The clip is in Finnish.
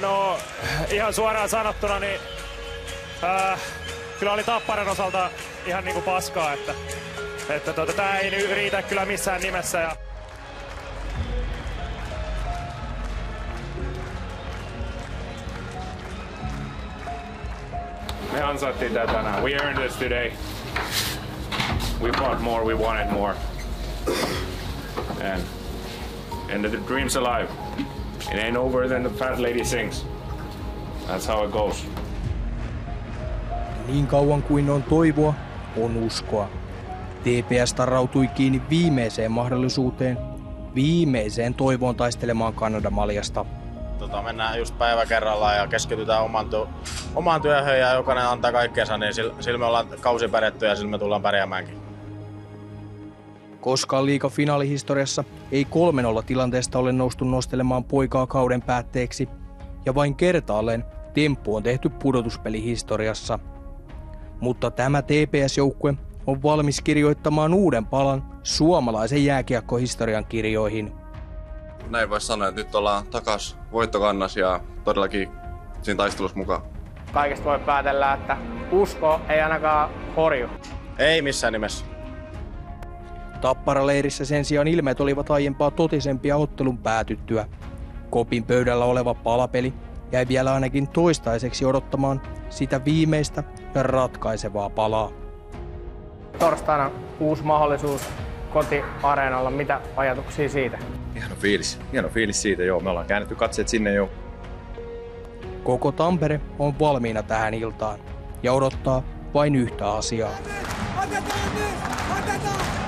no ihan suoraan sanottuna, niin äh, kyllä oli Tapparan osalta ihan niinku paskaa, että, että tää ei nyt riitä kyllä missään nimessä. Ja... Me ansaittiin tää tänään. We earned this today. We fought more, we wanted more. And, and the dream's alive. It ain't over than the fat lady sings. That's how it goes. Niin kauan kuin on toivoa, on uskoa. TPS tarrautui kiinni viimeiseen mahdollisuuteen, viimeiseen toivoon taistelemaan Kanada-maljasta. Tota, mennään just päivä kerrallaan ja keskitytään oman ty- omaan työhön ja jokainen antaa kaikkeensa, niin sillä, sillä me ollaan kausi pärjätty ja sillä me tullaan pärjäämäänkin. Koskaan liiga finaalihistoriassa ei 3-0 tilanteesta ole noustu nostelemaan poikaa kauden päätteeksi, ja vain kertaalleen temppu on tehty pudotuspelihistoriassa. Mutta tämä TPS-joukkue on valmis kirjoittamaan uuden palan suomalaisen jääkiekkohistorian kirjoihin. Näin voisi sanoa, että nyt ollaan takas voittokannas ja todellakin siinä taistelussa mukaan. Kaikesta voi päätellä, että usko ei ainakaan horju. Ei missään nimessä. Tapparaleirissä sen sijaan ilmeet olivat aiempaa totisempia ottelun päätyttyä. Kopin pöydällä oleva palapeli jäi vielä ainakin toistaiseksi odottamaan sitä viimeistä ja ratkaisevaa palaa. Torstaina uusi mahdollisuus kotiareenalla. Mitä ajatuksia siitä? Hieno fiilis. Hieno fiilis siitä, joo. Me ollaan käännetty katseet sinne jo. Koko Tampere on valmiina tähän iltaan ja odottaa vain yhtä asiaa. Otetaan nyt! Otetaan